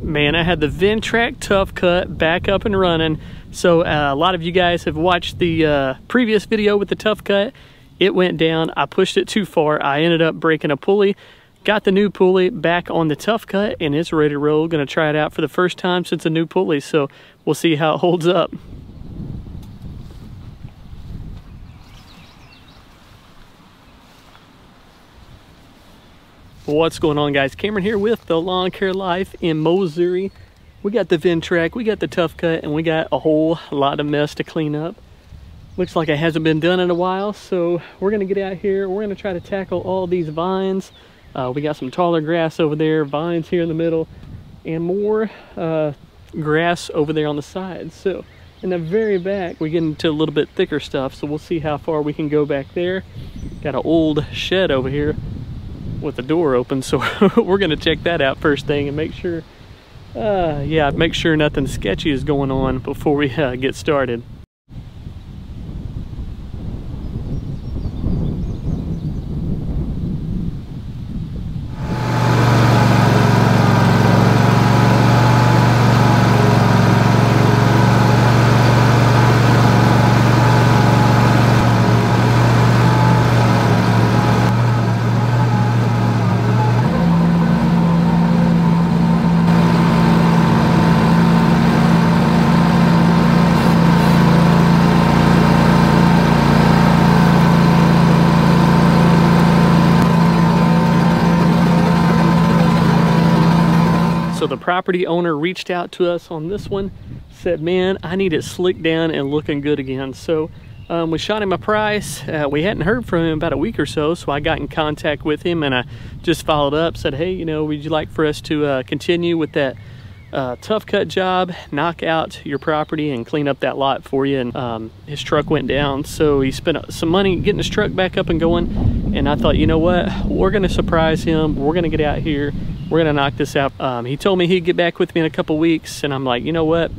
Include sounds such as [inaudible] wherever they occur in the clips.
Man, I had the Ventrac Tough Cut back up and running. So uh, a lot of you guys have watched the uh, previous video with the Tough Cut. It went down. I pushed it too far. I ended up breaking a pulley. Got the new pulley back on the Tough Cut and it's ready to roll. Gonna try it out for the first time since a new pulley. So we'll see how it holds up. What's going on guys? Cameron here with the Lawn Care Life in Missouri. We got the Ventrac, we got the Tough Cut, and we got a whole lot of mess to clean up. Looks like it hasn't been done in a while, so we're gonna get out here. We're gonna try to tackle all these vines. Uh, we got some taller grass over there, vines here in the middle, and more uh, grass over there on the side. So in the very back, we get into a little bit thicker stuff, so we'll see how far we can go back there. Got an old shed over here with the door open so [laughs] we're gonna check that out first thing and make sure uh, yeah make sure nothing sketchy is going on before we uh, get started So the property owner reached out to us on this one, said, man, I need it slicked down and looking good again. So um, we shot him a price. Uh, we hadn't heard from him about a week or so, so I got in contact with him and I just followed up, said, hey, you know, would you like for us to uh, continue with that uh, tough cut job, knock out your property and clean up that lot for you. And um, his truck went down, so he spent some money getting his truck back up and going. And I thought, you know what, we're gonna surprise him. We're gonna get out here. We're gonna knock this out. Um, he told me he'd get back with me in a couple weeks, and I'm like, you know what?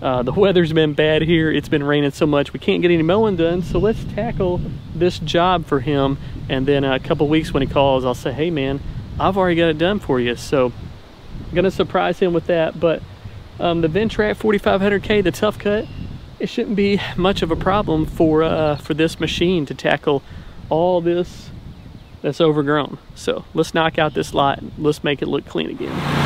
Uh, the [laughs] weather's been bad here. It's been raining so much. We can't get any mowing done. So let's tackle this job for him. And then a couple weeks when he calls, I'll say, hey man, I've already got it done for you. So I'm gonna surprise him with that but um, the Ventrac 4500k the tough cut it shouldn't be much of a problem for uh, for this machine to tackle all this that's overgrown. So let's knock out this lot. Let's make it look clean again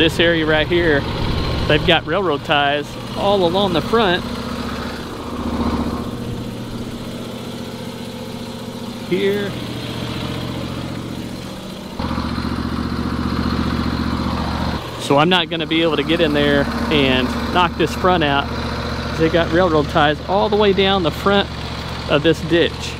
this area right here, they've got railroad ties all along the front. Here. So I'm not gonna be able to get in there and knock this front out. They got railroad ties all the way down the front of this ditch.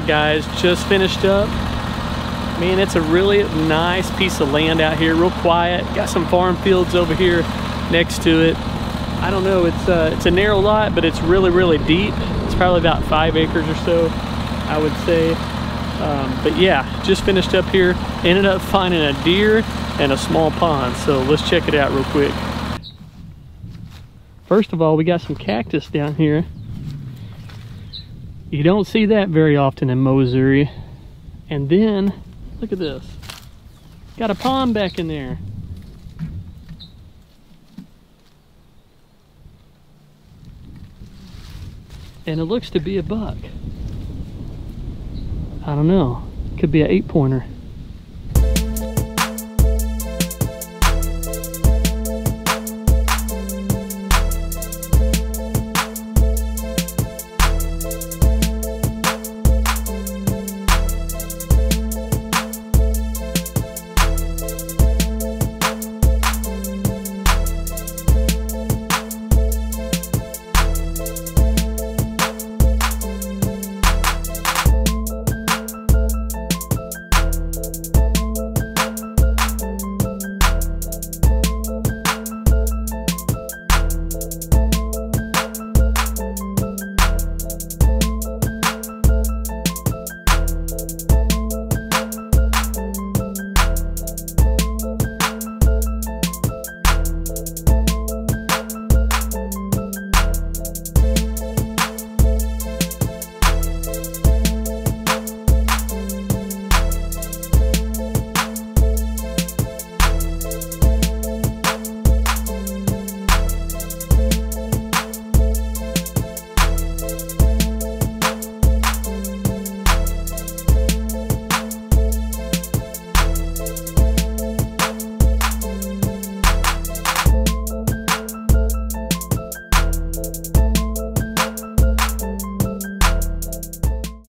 Right, guys, just finished up. Man, it's a really nice piece of land out here, real quiet. Got some farm fields over here next to it. I don't know, it's uh, it's a narrow lot, but it's really, really deep. It's probably about five acres or so, I would say. Um, but yeah, just finished up here. Ended up finding a deer and a small pond. So let's check it out real quick. First of all, we got some cactus down here. You don't see that very often in Missouri. And then Look at this. Got a pond back in there. And it looks to be a buck. I don't know. Could be an eight pointer.